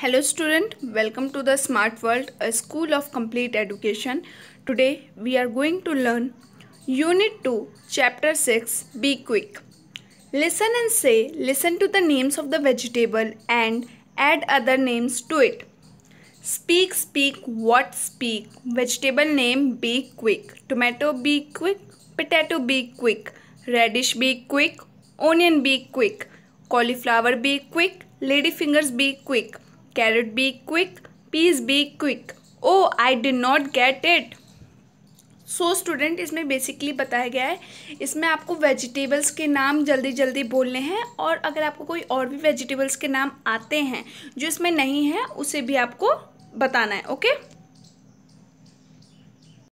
Hello student, welcome to the Smart World, a school of complete education. Today we are going to learn Unit 2, Chapter 6, Be Quick. Listen and say, listen to the names of the vegetable and add other names to it. Speak, speak, what speak. Vegetable name, be quick. Tomato, be quick. Potato, be quick. Radish, be quick. Onion, be quick. Cauliflower, be quick. Lady fingers, be quick carrot be quick peas be quick. Oh i did not get it. So so, student इसमें basically बताया गया है इसमें आपको vegetables के नाम जल्दी जल्दी बोलने हैं और अगर आपको कोई और भी वेजिटेबल्स के नाम आते हैं जो इसमें नहीं है उसे भी आपको बताना है ओके